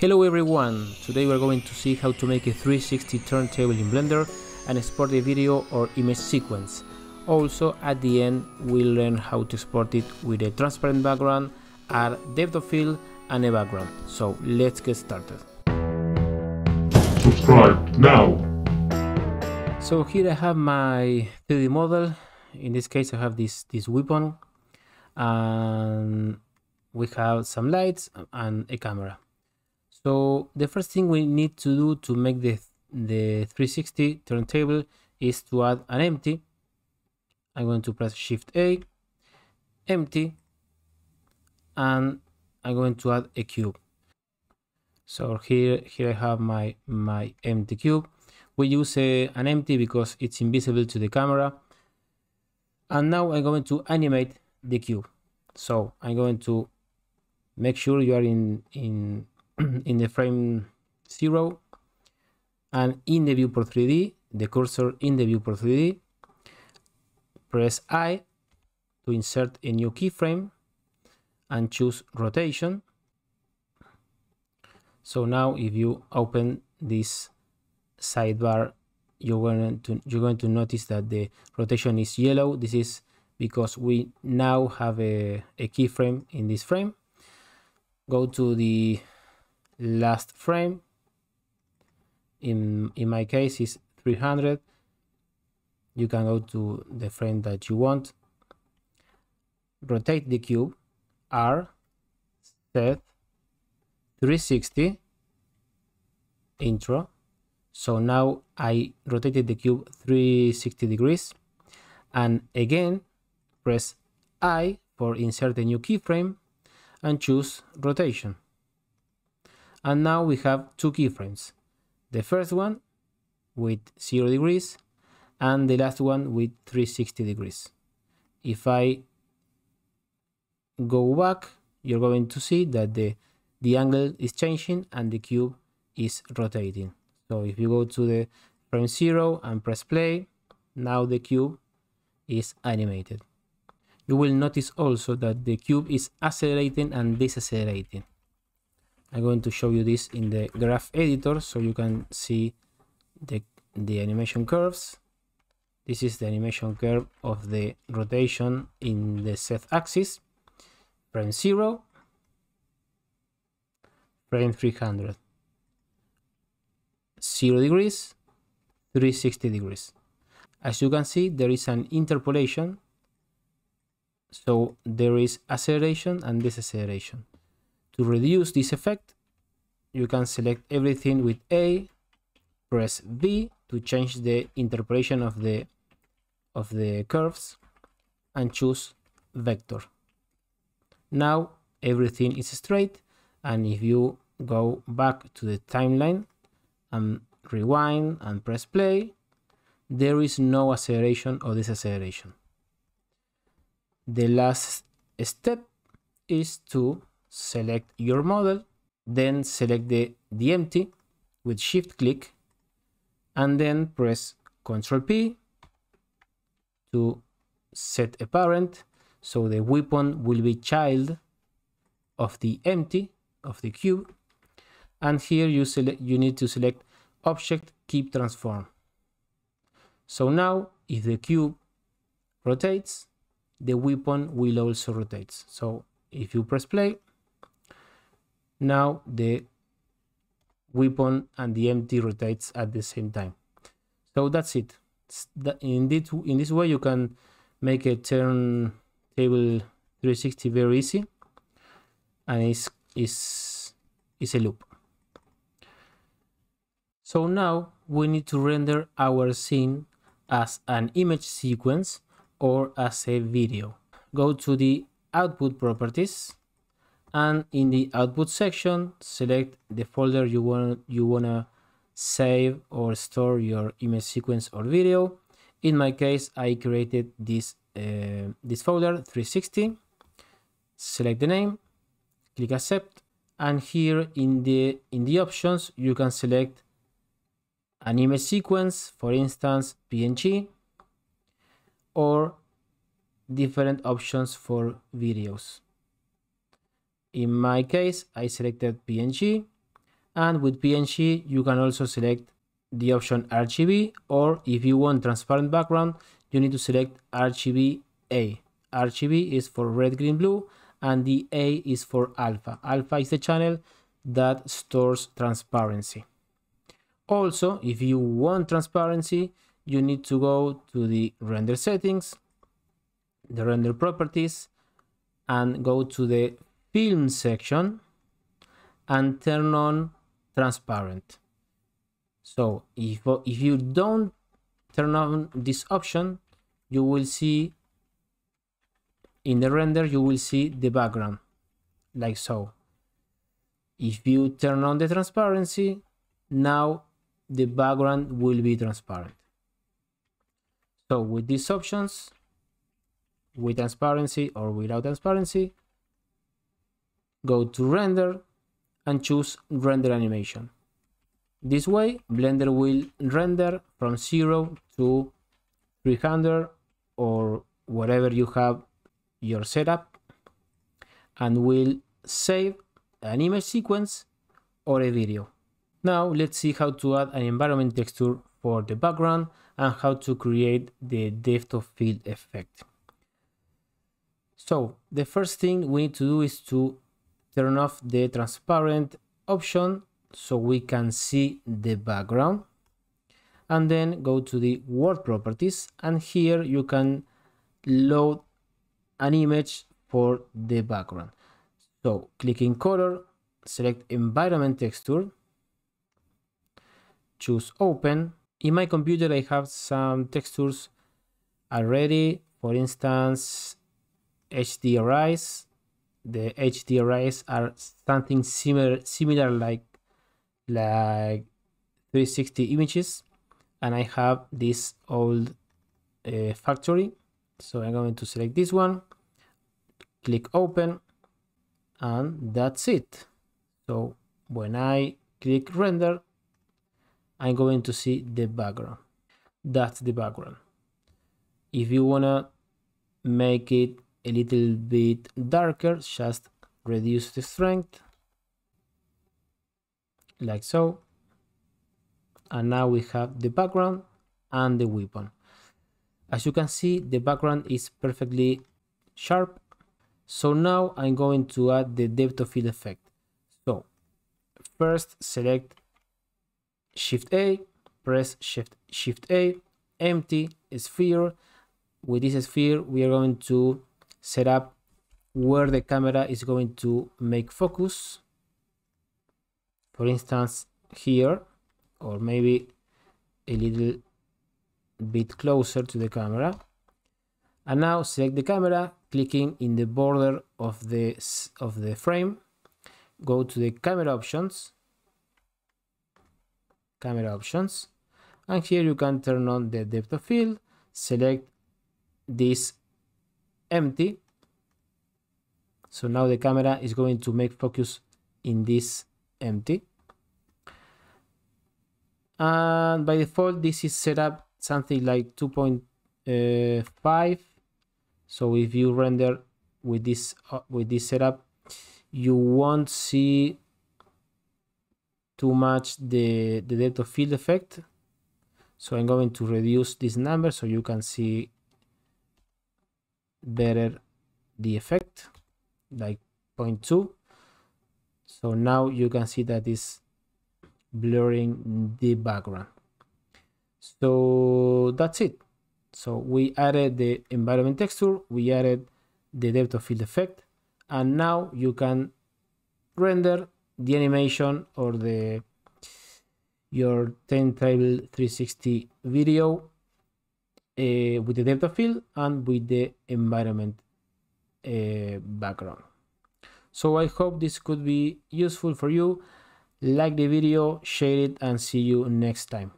Hello everyone! Today we're going to see how to make a 360 turntable in Blender and export a video or image sequence. Also at the end we'll learn how to export it with a transparent background, add depth of field and a background. So let's get started. Subscribe now. So here I have my 3D model. In this case I have this, this weapon and we have some lights and a camera. So the first thing we need to do to make the, the 360 turntable is to add an empty. I'm going to press Shift A, empty, and I'm going to add a cube. So here, here I have my, my empty cube. We use a, an empty because it's invisible to the camera. And now I'm going to animate the cube. So I'm going to make sure you are in, in in the frame 0 and in the viewport 3D, the cursor in the viewport 3D, press I to insert a new keyframe and choose rotation. So now if you open this sidebar, you're going to you're going to notice that the rotation is yellow. This is because we now have a, a keyframe in this frame. Go to the last frame. In in my case is 300 you can go to the frame that you want. Rotate the cube. R. Set. 360 intro. So now i rotated the cube 360 degrees. And again press i for insert a new keyframe and choose rotation and now we have two keyframes. The first one with 0 degrees and the last one with 360 degrees. If I go back you're going to see that the the angle is changing and the cube is rotating. So if you go to the frame 0 and press play now the cube is animated. You will notice also that the cube is accelerating and decelerating I'm going to show you this in the graph editor so you can see the, the animation curves. This is the animation curve of the rotation in the Z axis. Frame 0, frame 300. 0 degrees, 360 degrees. As you can see, there is an interpolation. So there is acceleration and deceleration. To reduce this effect, you can select everything with A, press V to change the interpolation of the of the curves and choose vector. Now everything is straight and if you go back to the timeline and rewind and press play, there is no acceleration or deceleration. The last step is to select your model, then select the, the empty with shift click and then press Ctrl P to set a parent. So the weapon will be child of the empty of the cube and here you select you need to select object keep transform. So now if the cube rotates the weapon will also rotate. So if you press play now the weapon and the empty rotates at the same time. So that's it. In this, in this way you can make a turn table 360 very easy and it's, it's, it's a loop. So now we need to render our scene as an image sequence or as a video. Go to the output properties and in the output section select the folder you want you want to save or store your image sequence or video. In my case i created this uh, this folder 360 select the name click accept and here in the in the options you can select an image sequence for instance png or different options for videos in my case, I selected PNG and with PNG you can also select the option RGB or if you want transparent background you need to select RGB A. RGB is for red, green, blue and the A is for alpha. Alpha is the channel that stores transparency. Also, if you want transparency, you need to go to the render settings, the render properties, and go to the film section and turn on transparent. So if, if you don't turn on this option, you will see in the render, you will see the background like so. If you turn on the transparency, now the background will be transparent. So with these options, with transparency or without transparency, go to render and choose render animation. This way, Blender will render from 0 to 300 or whatever you have your setup and will save an image sequence or a video. Now let's see how to add an environment texture for the background and how to create the depth of field effect. So the first thing we need to do is to turn off the transparent option so we can see the background. And then go to the world properties and here you can load an image for the background. So clicking color select environment texture choose open. In my computer i have some textures already. For instance HDRIs the HDRIs are something similar similar like like 360 images. And I have this old uh, factory. So I'm going to select this one click open and that's it. So when I click render I'm going to see the background. That's the background. If you wanna make it a little bit darker just reduce the strength like so. And now we have the background and the weapon. As you can see the background is perfectly sharp. So now i'm going to add the depth of field effect. So first select shift a press shift shift a empty sphere. With this sphere we are going to set up where the camera is going to make focus. For instance here or maybe a little bit closer to the camera. And now select the camera clicking in the border of the of the frame. Go to the camera options. Camera options. And here you can turn on the depth of field. Select this empty. So now the camera is going to make focus in this empty. And by default this is set up something like 2.5 so if you render with this uh, with this setup you won't see too much the the depth of field effect. So i'm going to reduce this number so you can see better the effect like 0.2 so now you can see that is blurring the background. So that's it. So we added the environment texture we added the depth of field effect and now you can render the animation or the your turntable 360 video uh, with the depth of field and with the environment uh, background. So I hope this could be useful for you. Like the video, share it and see you next time.